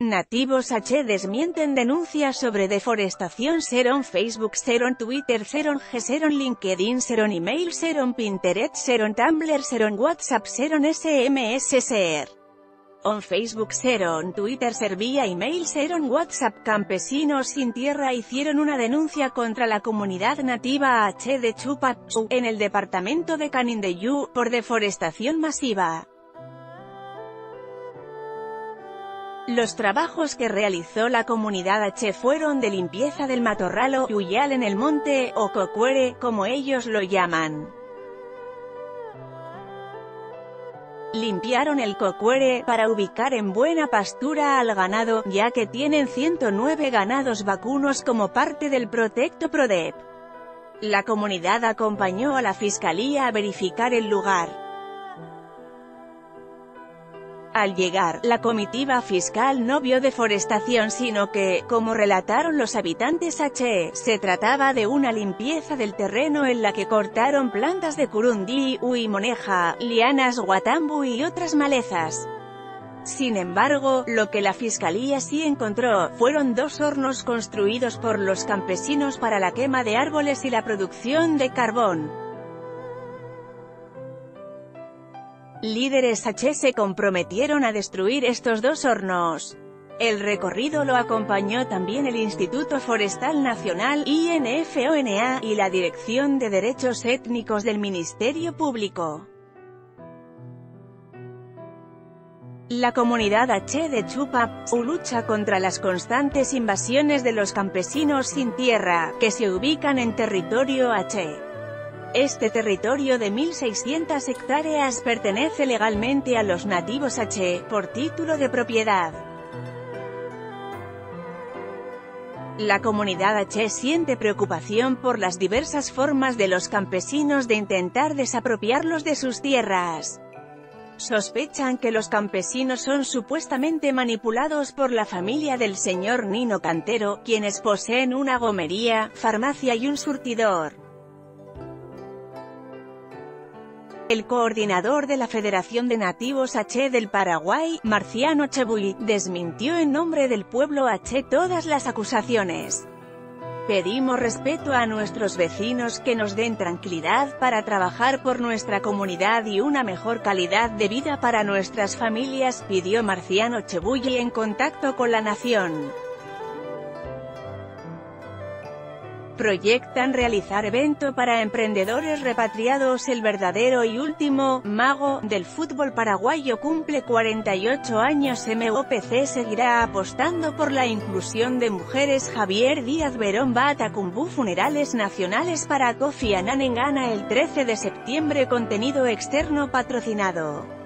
Nativos H desmienten denuncias sobre deforestación Seron Facebook Seron Twitter Seron G Seron LinkedIn Seron Email Seron Pinterest Seron Tumblr Seron WhatsApp Seron SMS Ser On Facebook Seron Twitter Servía Email Seron WhatsApp Campesinos sin tierra hicieron una denuncia contra la comunidad nativa H de Chupachu, en el departamento de Canindeyú, por deforestación masiva. Los trabajos que realizó la comunidad H fueron de limpieza del matorral o yuyal en el monte, o cocuere, como ellos lo llaman. Limpiaron el cocuere, para ubicar en buena pastura al ganado, ya que tienen 109 ganados vacunos como parte del Protecto Prodep. La comunidad acompañó a la fiscalía a verificar el lugar. Al llegar, la comitiva fiscal no vio deforestación sino que, como relataron los habitantes H, se trataba de una limpieza del terreno en la que cortaron plantas de curundi, uimoneja, lianas guatambu y otras malezas. Sin embargo, lo que la fiscalía sí encontró, fueron dos hornos construidos por los campesinos para la quema de árboles y la producción de carbón. Líderes H se comprometieron a destruir estos dos hornos. El recorrido lo acompañó también el Instituto Forestal Nacional, INFONA, y la Dirección de Derechos Étnicos del Ministerio Público. La comunidad H de Chupa, lucha contra las constantes invasiones de los campesinos sin tierra, que se ubican en territorio H. Este territorio de 1.600 hectáreas pertenece legalmente a los nativos H, por título de propiedad. La comunidad H siente preocupación por las diversas formas de los campesinos de intentar desapropiarlos de sus tierras. Sospechan que los campesinos son supuestamente manipulados por la familia del señor Nino Cantero, quienes poseen una gomería, farmacia y un surtidor. El coordinador de la Federación de Nativos H del Paraguay, Marciano Chebuy, desmintió en nombre del pueblo H todas las acusaciones. Pedimos respeto a nuestros vecinos que nos den tranquilidad para trabajar por nuestra comunidad y una mejor calidad de vida para nuestras familias, pidió Marciano Chebuy en contacto con la nación. Proyectan realizar evento para emprendedores repatriados El verdadero y último mago del fútbol paraguayo cumple 48 años MOPC seguirá apostando por la inclusión de mujeres Javier Díaz Verón va a Tacumbú Funerales Nacionales para Kofi Annan en Ghana el 13 de septiembre contenido externo patrocinado